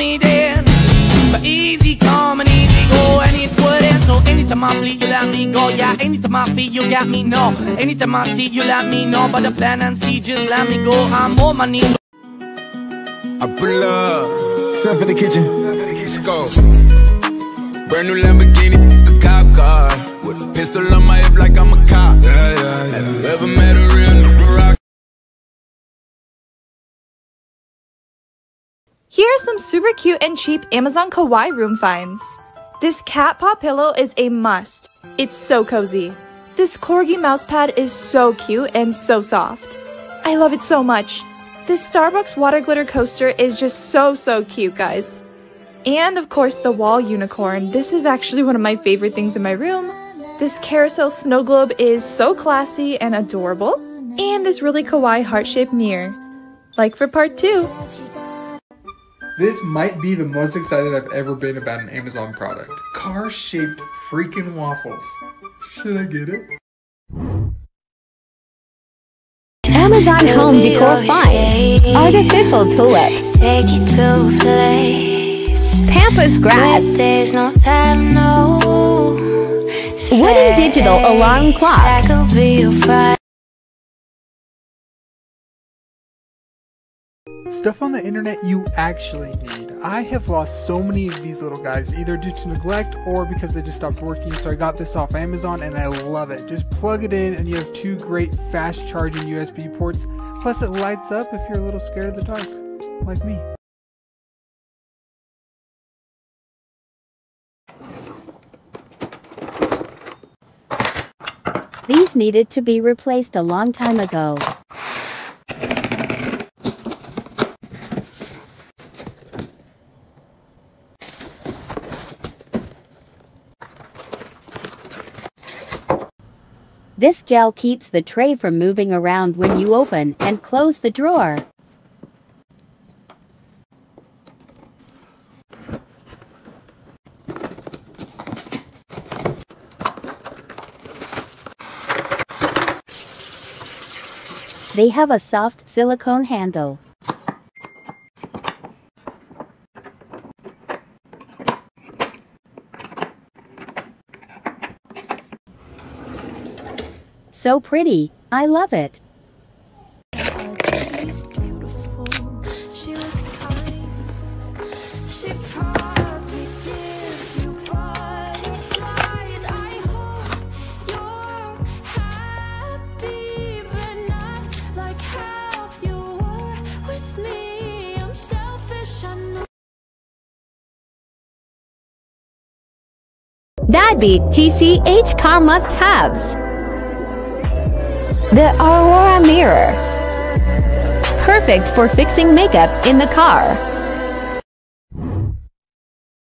me then. But easy come and easy go, and it wouldn't. So anytime I bleed, you let me go. Yeah, anytime I feel, you got me. No, anytime I see, you let me know. But the plan and see, just let me go. I'm on my knees. I pull up, step in the kitchen. Let's go. Brand new Lamborghini, a cop car. With a pistol on my hip like I'm a cop. Yeah, yeah, yeah. Have you ever met a real Here are some super cute and cheap Amazon Kawaii room finds. This cat paw pillow is a must. It's so cozy. This corgi mouse pad is so cute and so soft. I love it so much. This Starbucks water glitter coaster is just so so cute, guys. And of course, the wall unicorn. This is actually one of my favorite things in my room. This carousel snow globe is so classy and adorable. And this really kawaii heart-shaped mirror. Like for part 2. This might be the most excited I've ever been about an Amazon product. Car-shaped freaking waffles. Should I get it? Amazon Home Decor finds artificial tulips, Take it to a place pampas grass, there's no time, no wooden digital alarm clock, Stuff on the internet you actually need. I have lost so many of these little guys, either due to neglect or because they just stopped working. So I got this off Amazon and I love it. Just plug it in and you have two great fast charging USB ports. Plus, it lights up if you're a little scared of the dark, like me. These needed to be replaced a long time ago. This gel keeps the tray from moving around when you open and close the drawer. They have a soft silicone handle. So pretty, I love it. She's beautiful. She looks kind. She probably gives you butterflies. I hope you're happy, but not like how you were with me. I love it. That'd be TCH car must-haves. The Aurora mirror. Perfect for fixing makeup in the car.